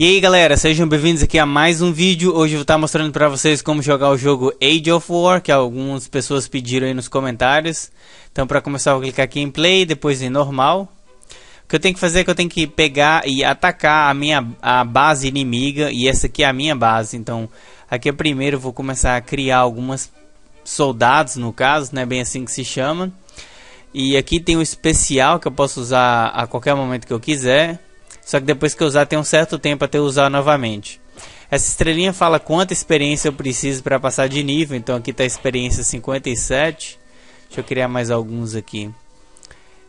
E aí galera, sejam bem-vindos aqui a mais um vídeo. Hoje eu vou estar mostrando para vocês como jogar o jogo Age of War, que algumas pessoas pediram aí nos comentários. Então para começar eu vou clicar aqui em Play, depois em Normal. O que eu tenho que fazer é que eu tenho que pegar e atacar a minha a base inimiga, e essa aqui é a minha base. Então aqui primeiro eu vou começar a criar algumas soldados no caso, né, bem assim que se chama. E aqui tem o especial que eu posso usar a qualquer momento que eu quiser. Só que depois que eu usar tem um certo tempo até usar novamente. Essa estrelinha fala quanta experiência eu preciso para passar de nível. Então aqui está a experiência 57. Deixa eu criar mais alguns aqui.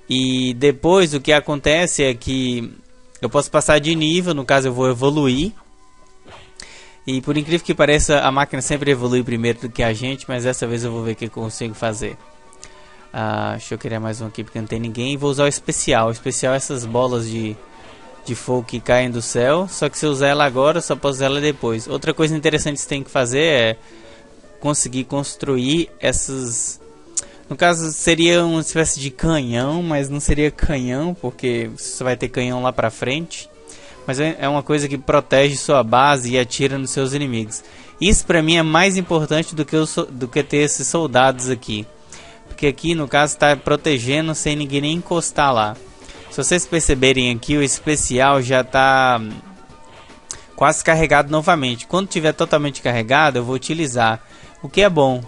E depois o que acontece é que eu posso passar de nível, no caso eu vou evoluir. E por incrível que pareça, a máquina sempre evolui primeiro do que a gente, mas dessa vez eu vou ver o que consigo fazer. Ah, deixa eu criar mais um aqui porque não tem ninguém. Vou usar o especial. O especial é essas bolas de de fogo que caem do céu, só que se usar ela agora, só posso usar ela depois. Outra coisa interessante que você tem que fazer é conseguir construir essas... No caso, seria uma espécie de canhão, mas não seria canhão, porque você vai ter canhão lá pra frente. Mas é, é uma coisa que protege sua base e atira nos seus inimigos. Isso pra mim é mais importante do que, eu, do que ter esses soldados aqui. Porque aqui, no caso, está protegendo sem ninguém nem encostar lá. Se vocês perceberem aqui, o especial já está quase carregado novamente. Quando tiver totalmente carregado, eu vou utilizar. O que é bom.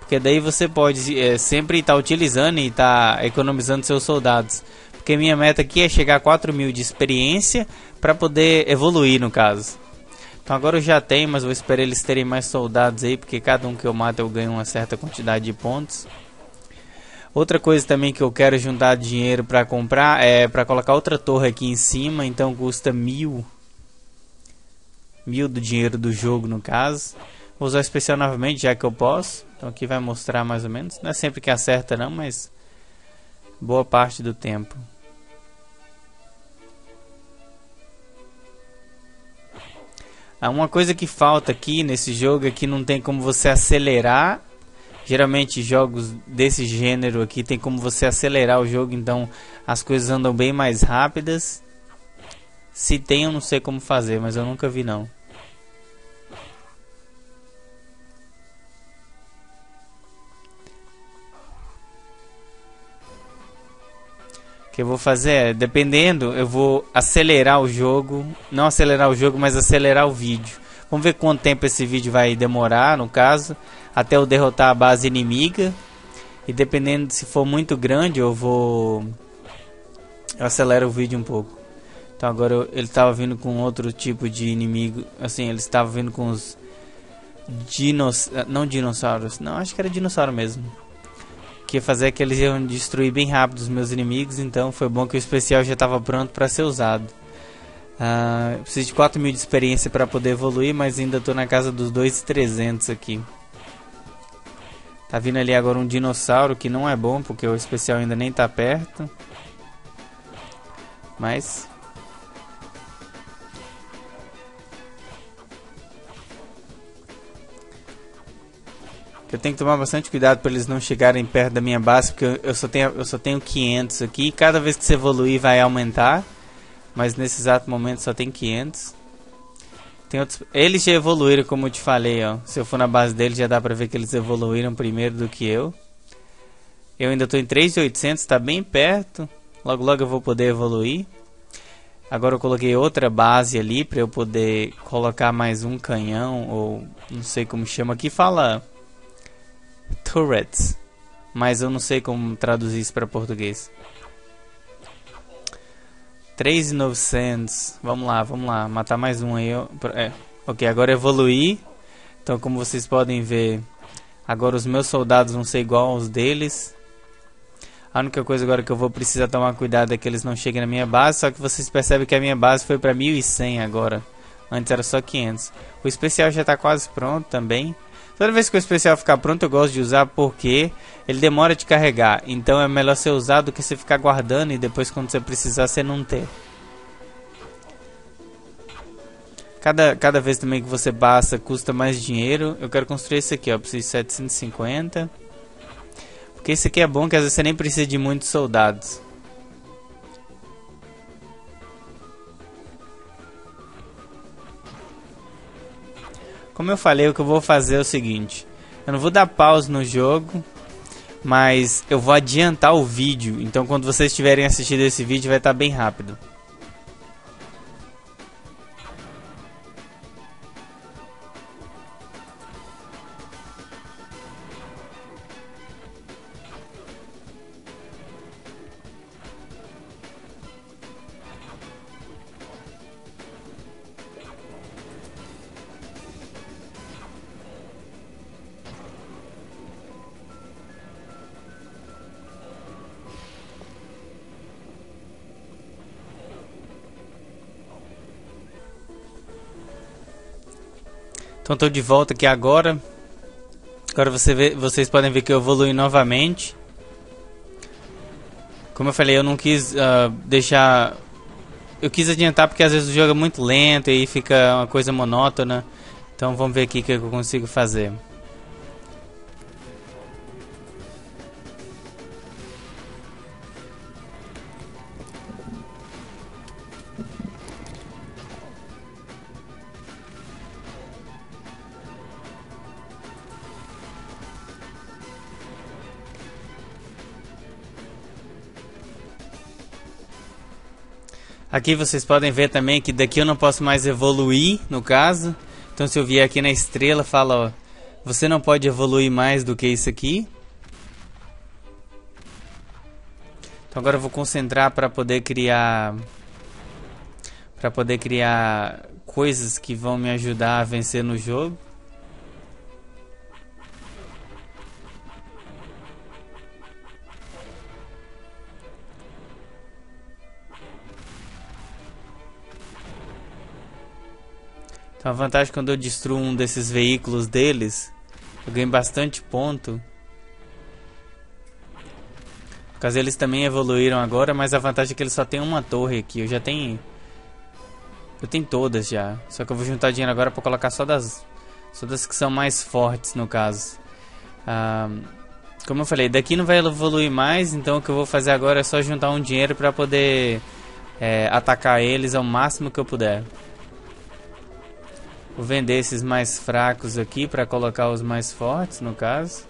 Porque daí você pode é, sempre estar tá utilizando e estar tá economizando seus soldados. Porque minha meta aqui é chegar a 4 mil de experiência para poder evoluir no caso. Então agora eu já tenho, mas vou esperar eles terem mais soldados aí. Porque cada um que eu mato eu ganho uma certa quantidade de pontos. Outra coisa também que eu quero juntar dinheiro para comprar é para colocar outra torre aqui em cima, então custa mil. Mil do dinheiro do jogo no caso. Vou usar o especial novamente já que eu posso. Então aqui vai mostrar mais ou menos. Não é sempre que acerta não, mas boa parte do tempo. Ah, uma coisa que falta aqui nesse jogo é que não tem como você acelerar Geralmente jogos desse gênero aqui tem como você acelerar o jogo, então as coisas andam bem mais rápidas. Se tem, eu não sei como fazer, mas eu nunca vi não. O que eu vou fazer é, dependendo, eu vou acelerar o jogo, não acelerar o jogo, mas acelerar o vídeo. Vamos ver quanto tempo esse vídeo vai demorar, no caso até eu derrotar a base inimiga. E dependendo se for muito grande, eu vou eu acelero o vídeo um pouco. Então agora eu, ele estava vindo com outro tipo de inimigo, assim, ele estava vindo com os dinos, não dinossauros, não, acho que era dinossauro mesmo. Que ia fazer que eles iam destruir bem rápido os meus inimigos, então foi bom que o especial já estava pronto para ser usado. Uh, preciso de 4 mil de experiência para poder evoluir, mas ainda estou na casa dos 2,300 aqui. Tá vindo ali agora um dinossauro que não é bom porque o especial ainda nem tá perto. Mas eu tenho que tomar bastante cuidado para eles não chegarem perto da minha base, porque eu só tenho eu só tenho 500 aqui, cada vez que você evoluir vai aumentar, mas nesse exato momento só tem 500. Tem outros... Eles já evoluíram, como eu te falei, ó. Se eu for na base deles, já dá pra ver que eles evoluíram primeiro do que eu. Eu ainda tô em 3.800, tá bem perto. Logo, logo eu vou poder evoluir. Agora eu coloquei outra base ali pra eu poder colocar mais um canhão, ou não sei como chama. Aqui fala turrets, mas eu não sei como traduzir isso para português. 3,900. Vamos lá, vamos lá. Matar mais um aí. É. Ok, agora evoluir. Então, como vocês podem ver, agora os meus soldados vão ser igual aos deles. A única coisa agora que eu vou precisar tomar cuidado é que eles não cheguem na minha base. Só que vocês percebem que a minha base foi para 1100 agora. Antes era só 500. O especial já está quase pronto também. Toda vez que o especial ficar pronto, eu gosto de usar porque ele demora de carregar. Então é melhor ser usado do que você ficar guardando e depois quando você precisar você não ter. Cada, cada vez também que você passa custa mais dinheiro. Eu quero construir esse aqui, ó. Preciso de 750. Porque esse aqui é bom que às vezes você nem precisa de muitos soldados. Como eu falei, o que eu vou fazer é o seguinte. Eu não vou dar pausa no jogo, mas eu vou adiantar o vídeo. Então quando vocês estiverem assistindo esse vídeo vai estar bem rápido. Então estou de volta aqui agora. Agora você vê, vocês podem ver que eu evolui novamente. Como eu falei, eu não quis uh, deixar... Eu quis adiantar porque às vezes o jogo é muito lento e aí fica uma coisa monótona. Então vamos ver aqui o que eu consigo fazer. Aqui vocês podem ver também que daqui eu não posso mais evoluir, no caso. Então se eu vier aqui na estrela, fala, ó, você não pode evoluir mais do que isso aqui. Então agora eu vou concentrar para poder criar para poder criar coisas que vão me ajudar a vencer no jogo. Então a vantagem quando eu destruo um desses veículos deles, eu ganho bastante ponto. Por causa eles também evoluíram agora, mas a vantagem é que eles só tem uma torre aqui. Eu já tenho... Eu tenho todas já. Só que eu vou juntar dinheiro agora para colocar só das... Só das que são mais fortes, no caso. Ah, como eu falei, daqui não vai evoluir mais, então o que eu vou fazer agora é só juntar um dinheiro para poder é, atacar eles ao máximo que eu puder. Vender esses mais fracos aqui para colocar os mais fortes, no caso.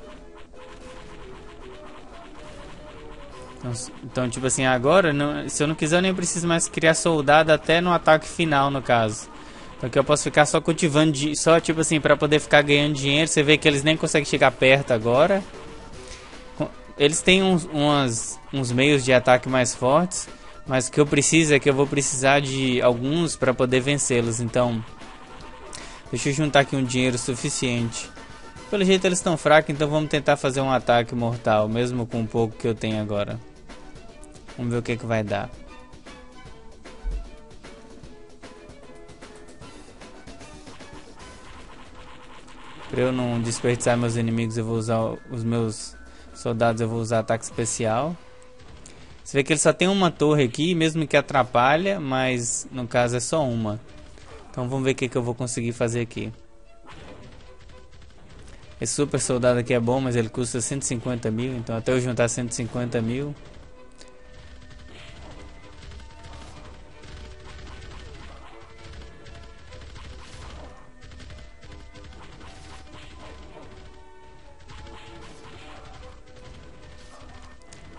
Então, então, tipo assim, agora, não, se eu não quiser, eu nem preciso mais criar soldado até no ataque final, no caso. Então aqui eu posso ficar só cultivando, só tipo assim, para poder ficar ganhando dinheiro. Você vê que eles nem conseguem chegar perto agora. Eles têm uns, umas, uns meios de ataque mais fortes. Mas o que eu preciso é que eu vou precisar de alguns para poder vencê-los. Então, Deixa eu juntar aqui um dinheiro suficiente. Pelo jeito eles estão fracos, então vamos tentar fazer um ataque mortal, mesmo com o pouco que eu tenho agora. Vamos ver o que, que vai dar. Para eu não desperdiçar meus inimigos, eu vou usar os meus soldados, eu vou usar ataque especial. Você vê que ele só tem uma torre aqui, mesmo que atrapalha, mas no caso é só uma. Então vamos ver o que, que eu vou conseguir fazer aqui. Esse super soldado aqui é bom, mas ele custa 150 mil. Então até eu juntar 150 mil.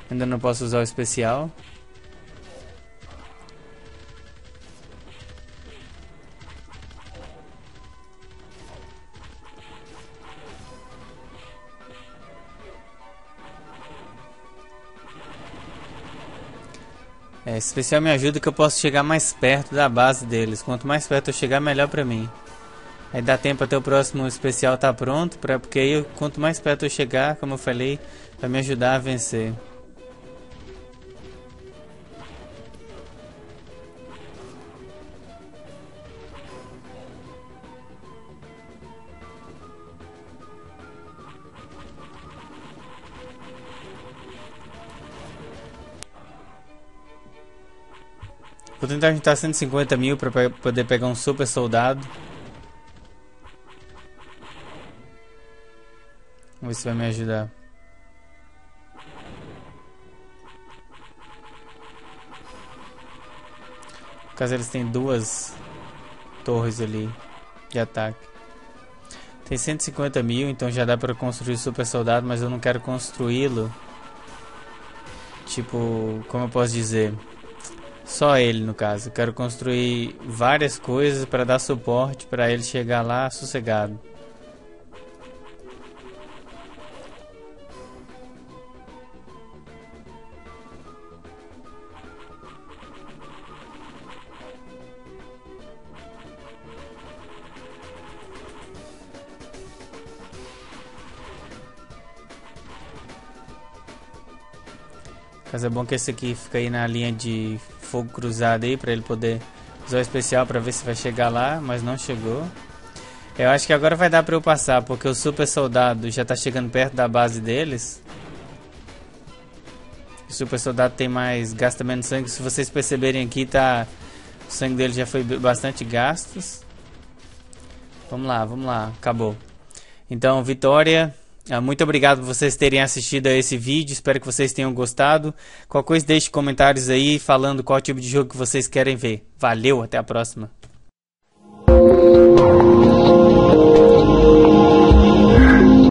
Ainda não posso usar o especial. Esse especial me ajuda que eu posso chegar mais perto da base deles. Quanto mais perto eu chegar, melhor pra mim. Aí dá tempo até o próximo especial tá pronto, pra, porque aí quanto mais perto eu chegar, como eu falei, vai me ajudar a vencer. Vou tentar juntar 150 mil para pe poder pegar um super soldado. Vamos ver se vai me ajudar. Caso eles têm duas torres ali de ataque. Tem 150 mil, então já dá para construir super soldado, mas eu não quero construí-lo. Tipo, como eu posso dizer? Só ele, no caso. Quero construir várias coisas para dar suporte para ele chegar lá sossegado. Mas é bom que esse aqui fica aí na linha de fogo cruzado aí para ele poder usar o especial para ver se vai chegar lá, mas não chegou. Eu acho que agora vai dar para eu passar, porque o super soldado já tá chegando perto da base deles. O super soldado tem mais gasta menos sangue. Se vocês perceberem aqui, tá o sangue dele já foi bastante gastos. Vamos lá, vamos lá, acabou. Então, vitória. Ah, muito obrigado por vocês terem assistido a esse vídeo. Espero que vocês tenham gostado. Qualquer coisa, deixe comentários aí falando qual tipo de jogo que vocês querem ver. Valeu, até a próxima.